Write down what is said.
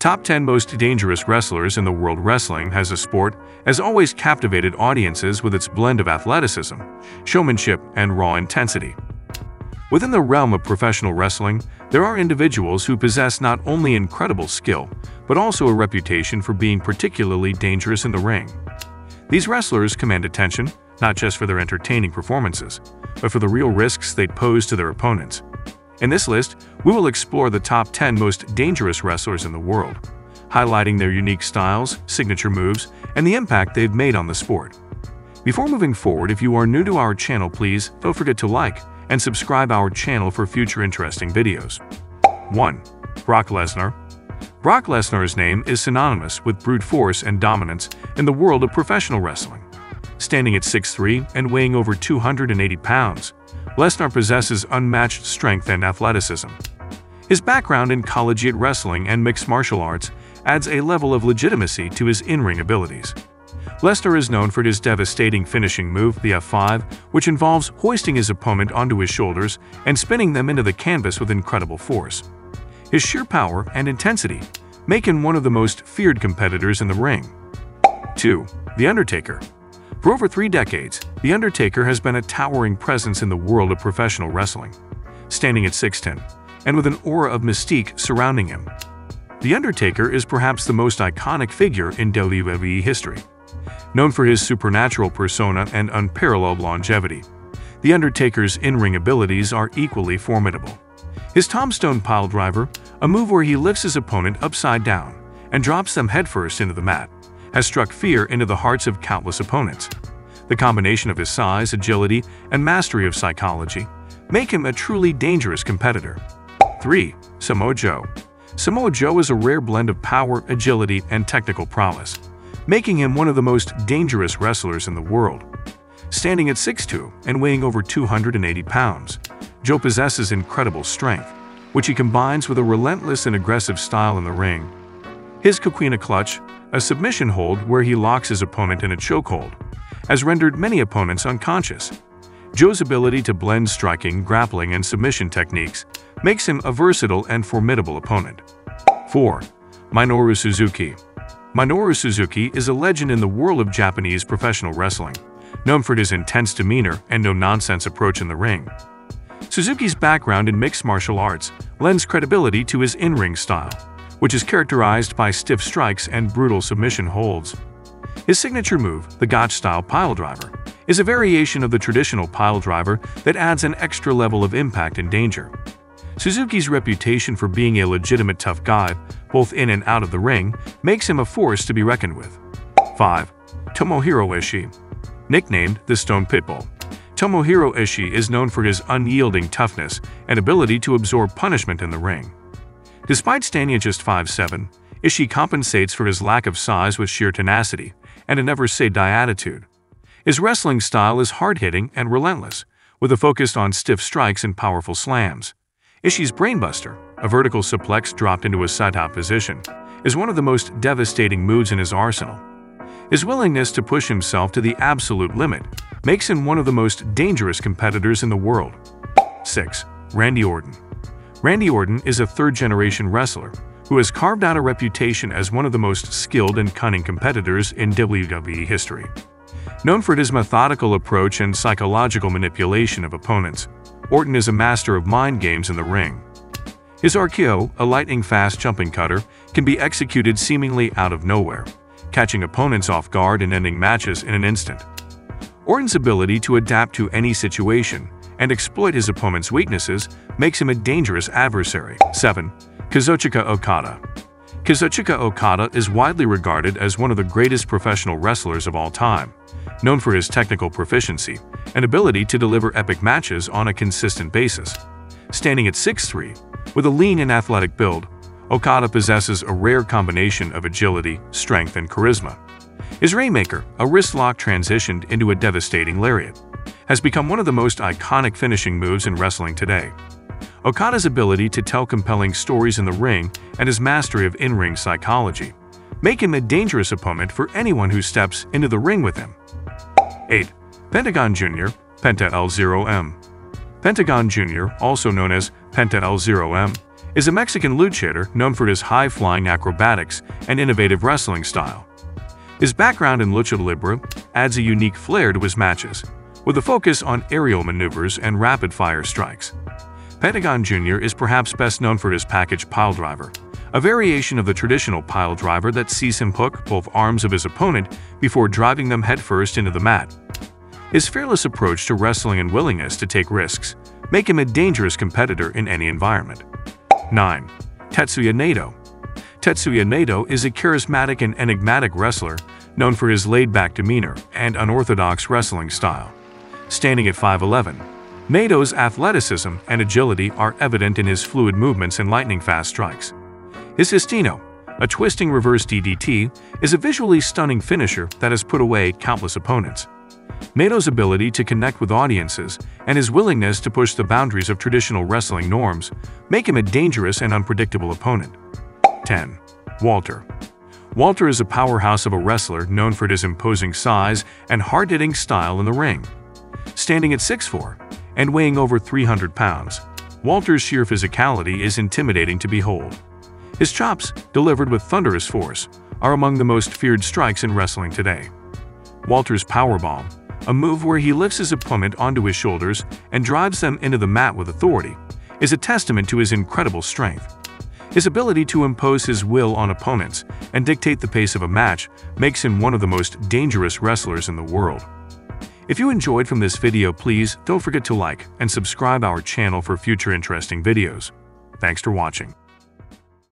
Top 10 Most Dangerous Wrestlers in the World Wrestling has a sport has always captivated audiences with its blend of athleticism, showmanship, and raw intensity. Within the realm of professional wrestling, there are individuals who possess not only incredible skill, but also a reputation for being particularly dangerous in the ring. These wrestlers command attention, not just for their entertaining performances, but for the real risks they pose to their opponents. In this list, we will explore the top 10 most dangerous wrestlers in the world, highlighting their unique styles, signature moves, and the impact they've made on the sport. Before moving forward, if you are new to our channel, please don't forget to like and subscribe our channel for future interesting videos. 1. Brock Lesnar Brock Lesnar's name is synonymous with brute force and dominance in the world of professional wrestling. Standing at 6'3 and weighing over 280 pounds, Lesnar possesses unmatched strength and athleticism. His background in collegiate wrestling and mixed martial arts adds a level of legitimacy to his in-ring abilities. Lesnar is known for his devastating finishing move, the F5, which involves hoisting his opponent onto his shoulders and spinning them into the canvas with incredible force. His sheer power and intensity make him one of the most feared competitors in the ring. 2. The Undertaker for over three decades, The Undertaker has been a towering presence in the world of professional wrestling, standing at 6'10", and with an aura of mystique surrounding him. The Undertaker is perhaps the most iconic figure in WWE history. Known for his supernatural persona and unparalleled longevity, The Undertaker's in-ring abilities are equally formidable. His Tombstone Piledriver, a move where he lifts his opponent upside down and drops them headfirst into the mat, has struck fear into the hearts of countless opponents. The combination of his size, agility, and mastery of psychology make him a truly dangerous competitor. 3. Samoa Joe Samoa Joe is a rare blend of power, agility, and technical prowess, making him one of the most dangerous wrestlers in the world. Standing at 6'2 and weighing over 280 pounds, Joe possesses incredible strength, which he combines with a relentless and aggressive style in the ring. His Coquina clutch, a submission hold where he locks his opponent in a chokehold, has rendered many opponents unconscious. Joe's ability to blend striking, grappling, and submission techniques makes him a versatile and formidable opponent. 4. Minoru Suzuki Minoru Suzuki is a legend in the world of Japanese professional wrestling, known for his intense demeanor and no-nonsense approach in the ring. Suzuki's background in mixed martial arts lends credibility to his in-ring style, which is characterized by stiff strikes and brutal submission holds. His signature move, the Gotch-style piledriver, is a variation of the traditional piledriver that adds an extra level of impact and danger. Suzuki's reputation for being a legitimate tough guy, both in and out of the ring, makes him a force to be reckoned with. 5. Tomohiro Ishii Nicknamed the Stone Pitbull, Tomohiro Ishii is known for his unyielding toughness and ability to absorb punishment in the ring. Despite standing at just 5'7", Ishii compensates for his lack of size with sheer tenacity and a never-say-die attitude. His wrestling style is hard-hitting and relentless, with a focus on stiff strikes and powerful slams. Ishii's Brainbuster, a vertical suplex dropped into a side-hop position, is one of the most devastating moves in his arsenal. His willingness to push himself to the absolute limit makes him one of the most dangerous competitors in the world. 6. Randy Orton Randy Orton is a third-generation wrestler who has carved out a reputation as one of the most skilled and cunning competitors in WWE history. Known for his methodical approach and psychological manipulation of opponents, Orton is a master of mind games in the ring. His RKO, a lightning-fast jumping cutter, can be executed seemingly out of nowhere, catching opponents off guard and ending matches in an instant. Orton's ability to adapt to any situation and exploit his opponent's weaknesses makes him a dangerous adversary. 7. Kazuchika Okada Kazuchika Okada is widely regarded as one of the greatest professional wrestlers of all time, known for his technical proficiency and ability to deliver epic matches on a consistent basis. Standing at 6'3", with a lean and athletic build, Okada possesses a rare combination of agility, strength, and charisma. His Rainmaker, a wrist lock transitioned into a devastating lariat, has become one of the most iconic finishing moves in wrestling today. Okada's ability to tell compelling stories in the ring and his mastery of in-ring psychology make him a dangerous opponent for anyone who steps into the ring with him. 8. Pentagon Jr. Penta L0M Pentagon Jr., also known as Penta L0M, is a Mexican luchador known for his high-flying acrobatics and innovative wrestling style. His background in lucha libre adds a unique flair to his matches, with a focus on aerial maneuvers and rapid-fire strikes. Pentagon Jr. is perhaps best known for his package piledriver, a variation of the traditional piledriver that sees him hook both arms of his opponent before driving them headfirst into the mat. His fearless approach to wrestling and willingness to take risks make him a dangerous competitor in any environment. 9. Tetsuya Naito Tetsuya Naito is a charismatic and enigmatic wrestler known for his laid-back demeanor and unorthodox wrestling style. Standing at 5'11", Naito's athleticism and agility are evident in his fluid movements and lightning-fast strikes. His Destino, a twisting reverse DDT, is a visually stunning finisher that has put away countless opponents. Naito's ability to connect with audiences and his willingness to push the boundaries of traditional wrestling norms make him a dangerous and unpredictable opponent. 10. Walter Walter is a powerhouse of a wrestler known for his imposing size and hard-hitting style in the ring. Standing at 6'4", and weighing over 300 pounds, Walter's sheer physicality is intimidating to behold. His chops, delivered with thunderous force, are among the most feared strikes in wrestling today. Walter's powerbomb, a move where he lifts his opponent onto his shoulders and drives them into the mat with authority, is a testament to his incredible strength. His ability to impose his will on opponents and dictate the pace of a match makes him one of the most dangerous wrestlers in the world. If you enjoyed from this video please don't forget to like and subscribe our channel for future interesting videos. Thanks for watching.